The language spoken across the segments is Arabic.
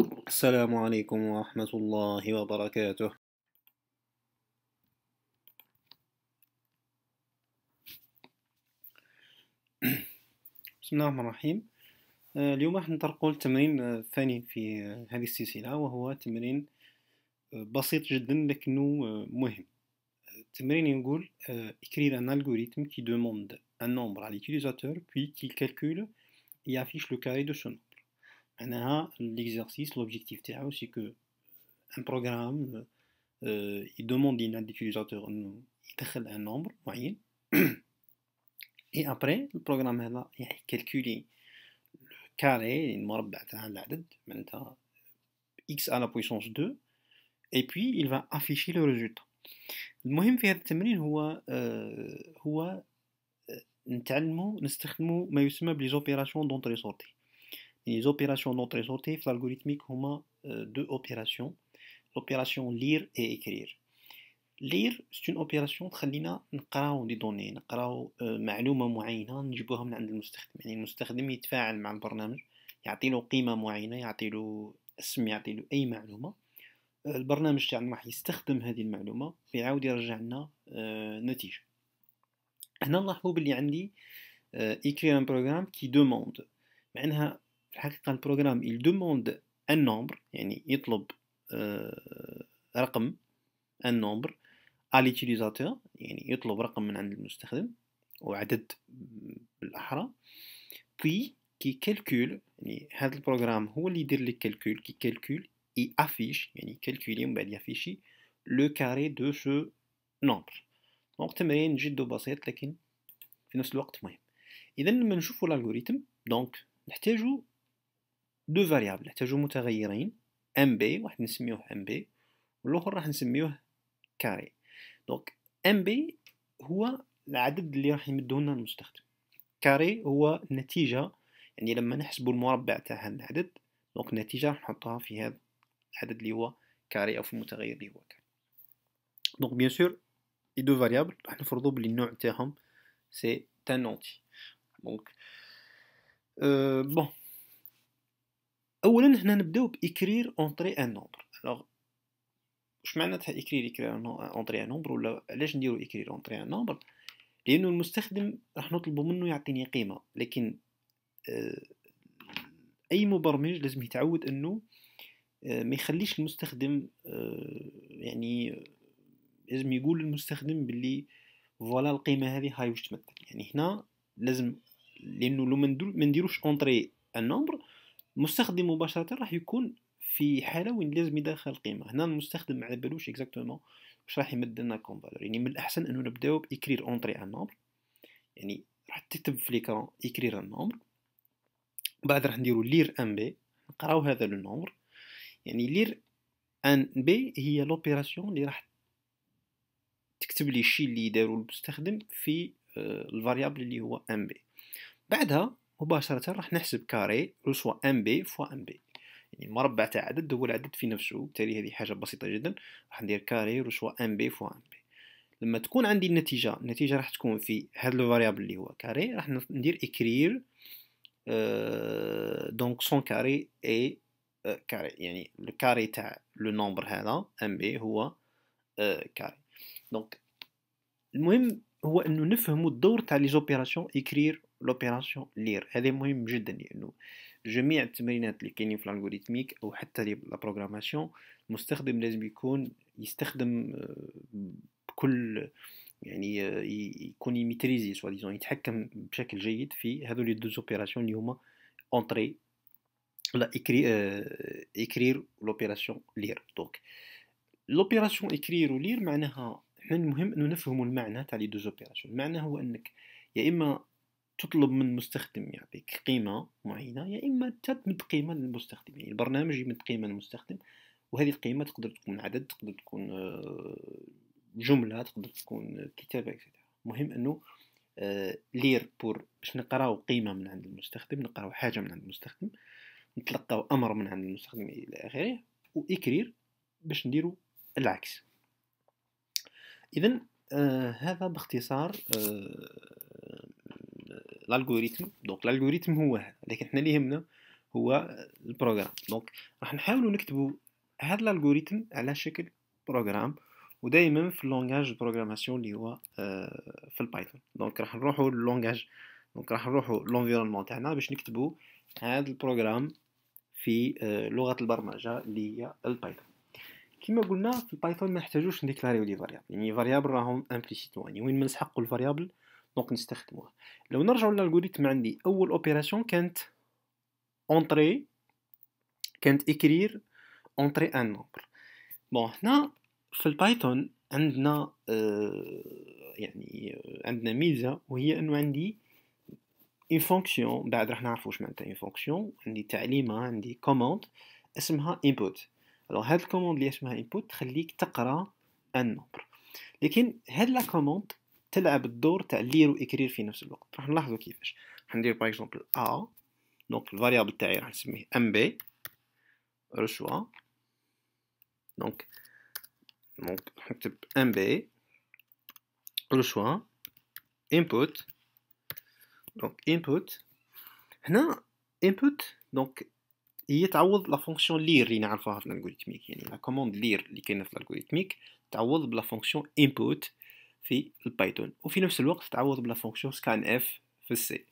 السلام عليكم ورحمة الله وبركاته. بسم الله الرحمن الرحيم. آه، اليوم راح نطرقوا التمرين الثاني في هذه السلسلة وهو تمرين بسيط جدا لكنه مهم. التمرين يقول écrire un algorithme qui demande un nombre à l'utilisateur puis qu'il calcule et affiche le carré de l'exercice, l'objectif c'est que un programme euh, il demande à l'utilisateur de un nombre moyen et après le programme il calculer le carré المربع تاع العدد x à la puissance 2 et puis il va afficher le résultat المهم في هذا التمرين هو هو نتعلمو نستخدمو ما يسمى بليزوبيراسيون دونطري سورتي les opérations d'entrée sortie l'algorithmique هما deux opérations l'opération lire et écrire. Lire c'est une opération تخلينا نقراو des données نقراو معلومه معينه نجيبوها من عند المستخدم يعني المستخدم يتفاعل مع البرنامج يعطي له قيمه معينه يعطي له اسم يعطي له اي معلومه البرنامج تاعنا راح يستخدم هذه المعلومه ويعاود يرجع لنا نتيجه هنا نلاحظوا باللي عندي écrire un programme qui demande. معناها الحقيقة ال programme il demande un nombre يعني يطلب رقم un nombre à l'utilisateur يعني يطلب رقم من عند المستخدم وعدد بالأحرى puis qui calcule يعني هذا ال programme هو اللي يدير لي calcule qui calcule et affiche يعني calculer ومن بعد ي afficher le carré de ce nombre. donc تمرين جد بسيط لكن في نفس الوقت مهم. اذا لما نشوفوا ال algorithme donc نحتاجو deux variables نحتاجو متغيرين nb واحد نسميوه nb والآخر راح نسميوه carré. donc nb هو العدد اللي راح يمدو لنا المستخدم. carré هو النتيجة يعني لما نحسبو المربع تاع هذا العدد donc النتيجة راح نحطها في هذا العدد اللي هو carré أو في المتغير اللي هو carré. donc bien sûr les deux variables راح نفرضو بلي النوع تاعهم c'est un entier donc euh bon اولا هنا نبداو ب écrire entrer un nombre. alors واش معناتها écrire écrire entrer un nombre ولا علاش نديرو écrire entrer un nombre؟ لأنه المستخدم راح نطلبو منه يعطيني قيمة لكن آه، أي مبرمج لازم يتعود إنه آه، ما يخليش المستخدم آه، يعني لازم يقول للمستخدم باللي voilà القيمة هذه هاي واش تمثل. يعني هنا لازم لأنه لو ما نديروش entrer nombre المستخدم مباشرة راح يكون في حالة وين لازم يدخل القيمة هنا المستخدم ما على بالوش exactement واش راح يمد لنا comme valeur. يعني من الأحسن أنو نبدأو ب écrire entrer un nombre. يعني راح تكتب في l'écran écrire un nombre. بعد راح نديرو lire nb. نقراو هذا le nombre. يعني lire nb هي l'opération اللي راح تكتب لي الشيء اللي دارو المستخدم في ال variable اللي هو nb. بعدها مباشرة راح نحسب carré reçoit nb fois nb يعني مربع تاع عدد هو العدد في نفسه بالتالي هذه حاجة بسيطة جدا. راح ندير carré reçoit nb fois nb لما تكون عندي النتيجة النتيجة راح تكون في هذا le variable اللي هو carré راح ندير écrire donc son carré est carré يعني ال carré تاع le nombre هذا nb هو carré donc المهم هو إنه نفهموا الدور تاع les opérations écrire l'opération lire هذا مهم جدا لأنه جميع التمرينات اللي كاينين في ال algorithmique أو حتى la programmation المستخدم لازم يكون يستخدم بكل يعني يكون ي maîtriser soit disons يتحكم بشكل جيد في هذو les deux opérations اللي هما entrer ولا écri- écrire l'opération lire donc l'opération écrire و lire معناها حنا المهم إنه نفهموا المعنى تاع les deux opérations المعنى هو إنك يا إما تطلب من المستخدم يعطيك قيمة معينة يا إما تمد قيمة للمستخدم. يعني البرنامج يمد قيمة للمستخدم وهذه القيمة تقدر تكون عدد تقدر تكون جملة تقدر تكون كتابة et cetera المهم أنه lire pour باش نقراو قيمة من عند المستخدم نقراو حاجة من عند المستخدم نتلقاو أمر من عند المستخدم إلى آخره و écrire باش نديرو العكس. اذا آه هذا باختصار آه ال algorithme donc ال algorithme هو هذا لكن حنا اللي يهمنا هو ال programme. donc راح نحاولوا نكتبوا هذا ال algorithme على شكل programme ودائما في ال langage programmation اللي هو آه في البايثون. donc راح نروحوا لل langage donc راح نروحوا l'environnement تاعنا باش نكتبوا هذا ال programme في آه لغة البرمجة اللي هي البايثون. كما قلنا في البايثون ما نحتاجوش ن déclarer يو les variables. يعني variables راهم implicites يعني وين ما نسحقوا ال variable donc نستخدموها لو نرجعوا لل algorithme عندي أول opération كانت entrer كانت écrire entrer un nombre bon هنا في البايثون عندنا آه يعني عندنا ميزة وهي إنه عندي une fonction بعد راح نعرف واش معناتها une fonction عندي تعليمة عندي commande اسمها input. alors هاد ال commande اللي اسمها input تخليك تقرأ un nombre لكن هاد la commande تلعب الدور تاع lire و écrire في نفس الوقت. راح نلاحظوا كيفاش. راح ندير par exemple. euh donc ال variable تاعي راح نسميه nb reçoit donc donc نكتب nb reçoit input. donc input. هنا input donc هي تعوض la fonction lire اللي نعرفوها في ال algorithmique يعني la commande lire اللي كاينة في ال algorithmique تعوض ب la fonction input. في البايثون. وفي نفس الوقت تعوض ب la fonction scanf في ال C.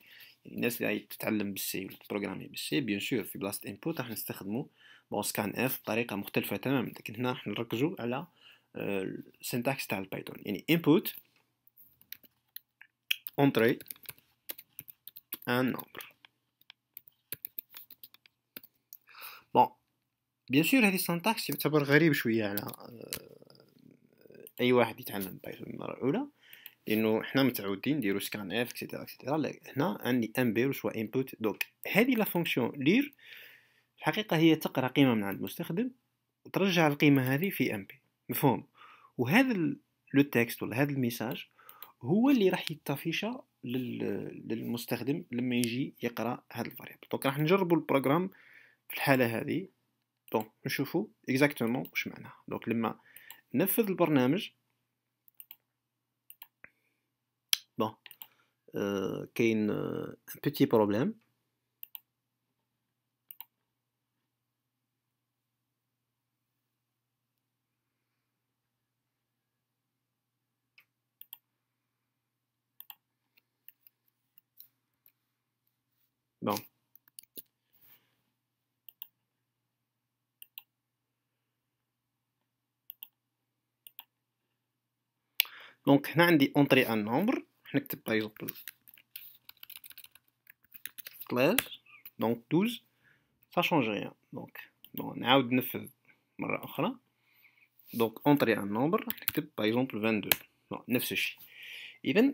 يعني الناس اللي تتعلم بال C ولا ت programmer بال C bien sûr في بلاصة input راح نستخدمو bon scanf بطريقة مختلفة تماما. لكن هنا راح نركزو على ال syntaxe تاع البايثون. يعني input entrer un nombre. bon bien sûr هذه ال syntaxe يعتبر غريب شوية على أي واحد يتعلم بايثون المرة الأولى لأنه حنا متعودين نديرو scanf et cetera et cetera هنا عندي nb reçoit input donc هذه la fonction lire الحقيقة هي تقرأ قيمة من عند المستخدم وترجع القيمة هذه في nb مفهوم؟ وهذا le texte ولا هذا ال message هو اللي راح يت afficher للمستخدم لما يجي يقرأ هذا ال variable donc راح نجربوا ال programme في الحالة هذه. bon نشوفوا exactement واش معناها. donc لما نفذ البرنامج. bon euh, كاين un petit problème bon donc هنا عندي entrez un nombre نكتب par exemple 13 donc 12 ça change rien donc bon نعاود نفذ مرة أخرى donc entrez un nombre نكتب par exemple 22 bon نفس الشيء إذا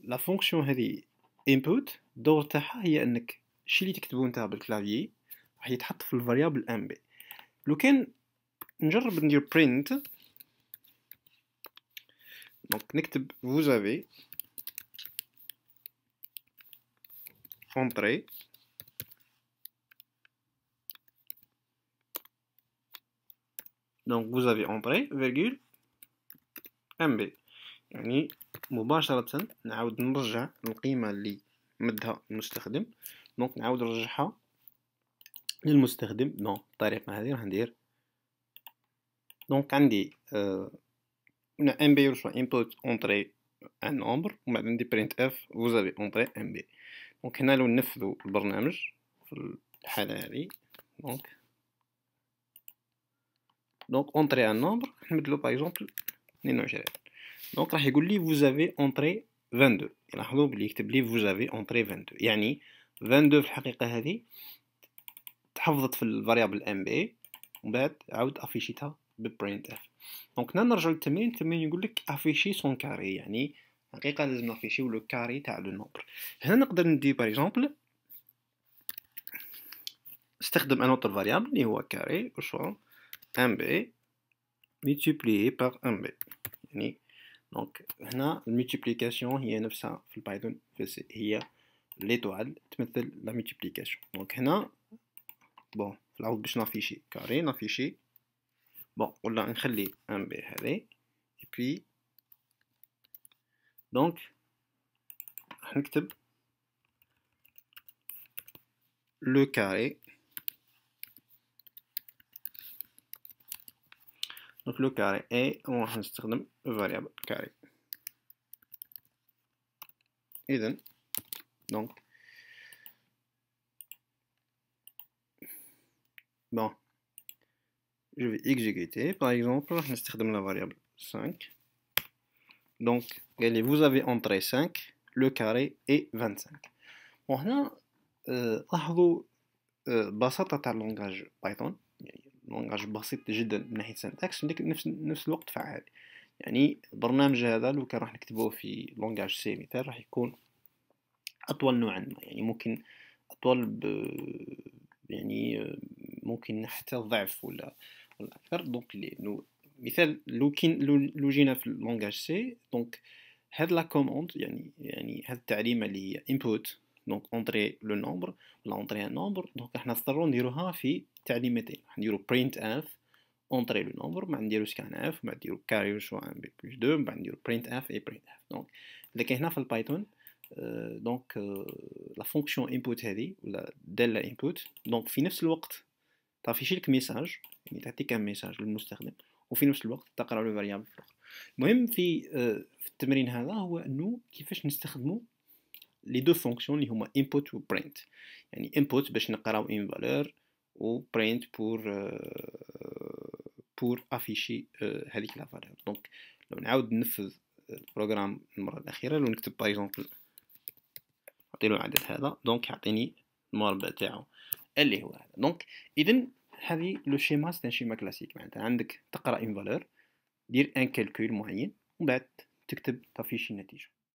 la fonction هذه input. الدور تاعها هي انك الشي اللي تكتبو نتا بال clavier راح يتحط في ال variable nb لو كان نجرب ندير print. donc نكتب vous avez entré donc vous avez entré virgule nb يعني مباشرة نعاود نرجع القيمة اللي مدها المستخدم donc نعاود نرجعها للمستخدم دونك بالطريقة هذه راح ندير donc عندي آه هنا nb يرجع input entrez un nombre ومن عندي printf vous avez entré nb donc هنا لو ننفذو البرنامج في الحالة هذه donc donc entrez un nombre نمدلو par exemple 22 donc راح يقول لي vous avez entré 22 لاحظوا بلي يكتب لي vous avez entré 22 يعني 22 في الحقيقة هذه تحفظت في ال variable nb ومن بعد عاود affiché تها ب printf donc هنا نرجعو للتمرين. التمرين يقول لك afficher son carré يعني حقيقة لازم ن afficher و le carré تاع le nombre هنا نقدر ندير par exemple استخدم une autre variable اللي هو carré واش هو؟ nb multiplié par nb يعني donc هنا ال multiplication هي نفسها في البايثون هي l'étoile تمثل la multiplication donc هنا bon في العوض باش ن afficher carré ن afficher bon ولا نخلي nb هذي b donc راح نكتب le carré donc le carré اي راح نستخدم variable carré اذا donc bon je vais exécuter par exemple راح نستخدم la variable 5 donc vous avez entré 5 le carré est 25 bon هنا لاحظوا بساطة تاع ال langage بايثون يعني langage بسيط جدا من ناحية syntaxe نفس نفس الوقت فعال يعني البرنامج هذا لو كان راح نكتبوه في langage C مثال راح يكون أطول نوعا ما. يعني ممكن أطول ب يعني ممكن حتى ضعف ولا ولا أكثر donc لأنه مثال لو كين لو جينا في langage C donc هاد la commande يعني يعني هاد التعليمة اللي هي input donc entrez le nombre ولا entrez un nombre donc إحنا نضطرو نديروها في تعليمتين. نديرو printf entrez le nombre بعد نديرو scanf بعد نديرو carré شو nb plus deux بعد نديرو printf اي printf. donc لكن هنا في البايثون donc la fonction input هذه ولا دالة input donc في نفس الوقت ت afficher لك message يعني تعطيك un message للمستخدم وفي نفس الوقت تقرأ له variable في المهم في في التمرين هذا هو إنه كيفاش نستخدمو les deux fonctions اللي هما input و print. يعني input باش نقراو une valeur و print pour pour afficher هذيك la valeur donc لو نعاود ننفذ ال programme المرة الأخيرة لو نكتب par exemple نعطيلو العدد هذا. donc يعطيني المربع تاعو. اللي هو هذا. donc اذا هذه le schéma c'est schéma classique. معناتها عندك تقرأ une valeur دير un calcul معين ومن بعد تكتب ت afficher النتيجة.